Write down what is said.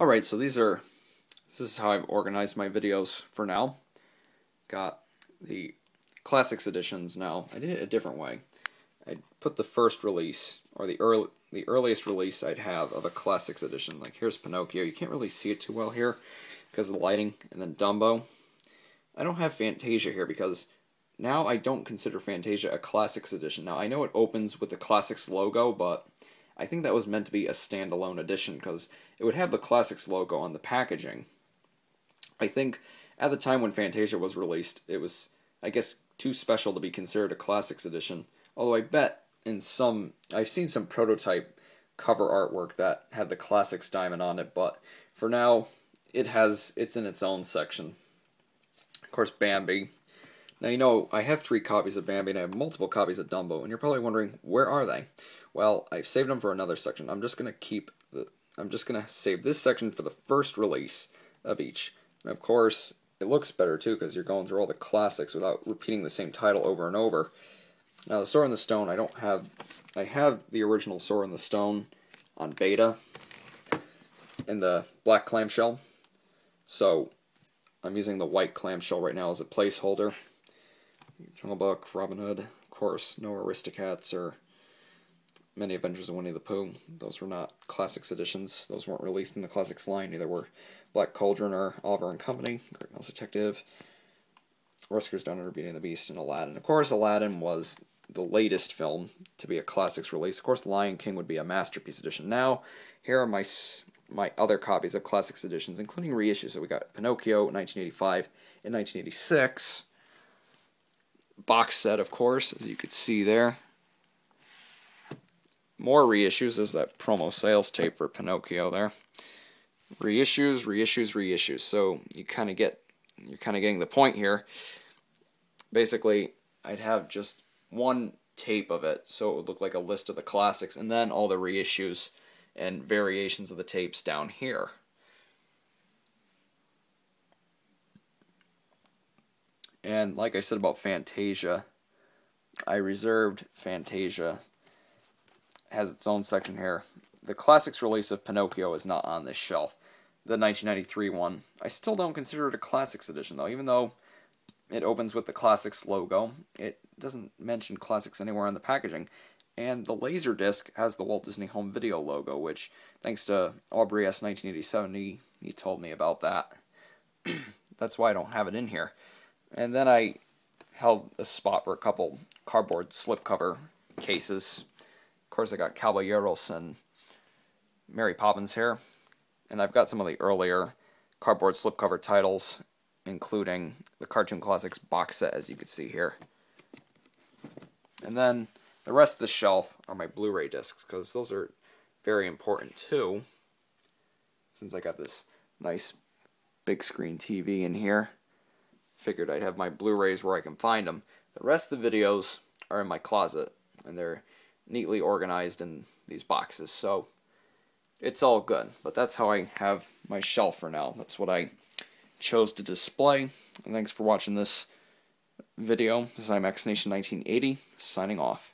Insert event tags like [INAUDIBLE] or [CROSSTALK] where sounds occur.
Alright, so these are, this is how I've organized my videos for now. Got the Classics editions now. I did it a different way. I put the first release, or the early, the earliest release I'd have of a Classics edition. Like here's Pinocchio. You can't really see it too well here because of the lighting. And then Dumbo. I don't have Fantasia here because now I don't consider Fantasia a Classics edition. Now I know it opens with the Classics logo, but I think that was meant to be a standalone edition because it would have the Classics logo on the packaging. I think at the time when Fantasia was released, it was, I guess, too special to be considered a Classics edition. Although I bet in some, I've seen some prototype cover artwork that had the Classics diamond on it, but for now, it has, it's in its own section. Of course, Bambi. Now, you know, I have three copies of Bambi and I have multiple copies of Dumbo, and you're probably wondering, where are they? Well, I've saved them for another section. I'm just going to keep the I'm just going to save this section for the first release of each. And of course, it looks better too because you're going through all the classics without repeating the same title over and over. Now, the Sword in the Stone, I don't have I have the original Sword in the Stone on beta in the black clamshell. So, I'm using the white clamshell right now as a placeholder. Jungle Book, Robin Hood, of course, no Aristocats or many Adventures of Winnie the Pooh. Those were not Classics editions. Those weren't released in the Classics line. Neither were Black Cauldron or Oliver and Company, Great Mouse Detective, Rescuers Down Under Beauty and the Beast, and Aladdin. Of course, Aladdin was the latest film to be a Classics release. Of course, Lion King would be a Masterpiece edition. Now, here are my my other copies of Classics editions, including reissues. So we got Pinocchio, 1985, and 1986. Box set, of course, as you could see there more reissues. There's that promo sales tape for Pinocchio there. Reissues, reissues, reissues. So you kind of get, you're kind of getting the point here. Basically, I'd have just one tape of it, so it would look like a list of the classics, and then all the reissues and variations of the tapes down here. And like I said about Fantasia, I reserved Fantasia has its own section here. The classics release of Pinocchio is not on this shelf. The 1993 one. I still don't consider it a classics edition though, even though it opens with the classics logo. It doesn't mention classics anywhere on the packaging. And the Laserdisc has the Walt Disney Home Video logo, which, thanks to Aubrey S. 1987, he, he told me about that. [CLEARS THROAT] That's why I don't have it in here. And then I held a spot for a couple cardboard slipcover cases Of course, I got Caballeros and Mary Poppins here. And I've got some of the earlier cardboard slipcover titles, including the Cartoon Classics box set, as you can see here. And then the rest of the shelf are my Blu-ray discs, because those are very important too, since I got this nice big screen TV in here. Figured I'd have my Blu-rays where I can find them. The rest of the videos are in my closet, and they're neatly organized in these boxes. So it's all good. But that's how I have my shelf for now. That's what I chose to display. And thanks for watching this video. This is IMAX Nation 1980, signing off.